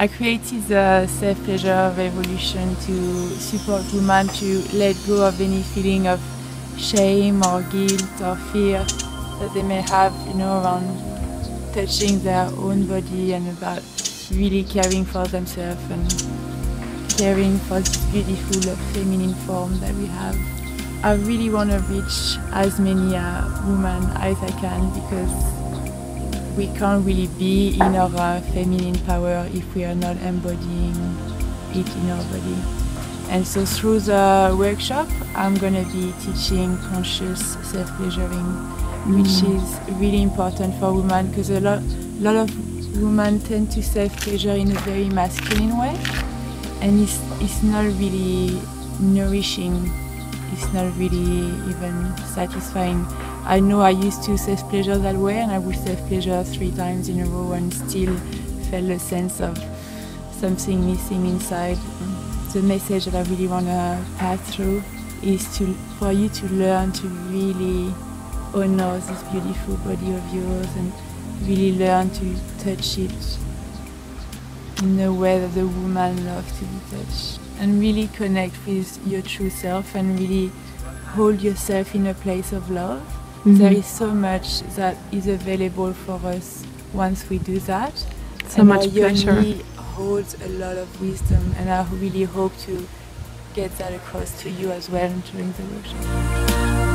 I created the Self Pleasure Revolution to support women to let go of any feeling of shame or guilt or fear that they may have, you know, around touching their own body and about really caring for themselves and caring for this beautiful feminine form that we have. I really want to reach as many uh, women as I can because we can't really be in our uh, feminine power if we are not embodying it in our body. And so through the workshop, I'm going to be teaching conscious self-pleasuring, mm. which is really important for women because a lot, lot of women tend to self-pleasure in a very masculine way, and it's, it's not really nourishing. It's not really even satisfying. I know I used to self pleasure that way, and I would self pleasure three times in a row and still felt a sense of something missing inside. The message that I really want to pass through is to for you to learn to really honor this beautiful body of yours and really learn to touch it in a way that the woman loves to be touched and really connect with your true self and really hold yourself in a place of love Mm-hmm. There is so much that is available for us once we do that. So and much pleasure. holds a lot of wisdom, and I really hope to get that across to you as well during the workshop.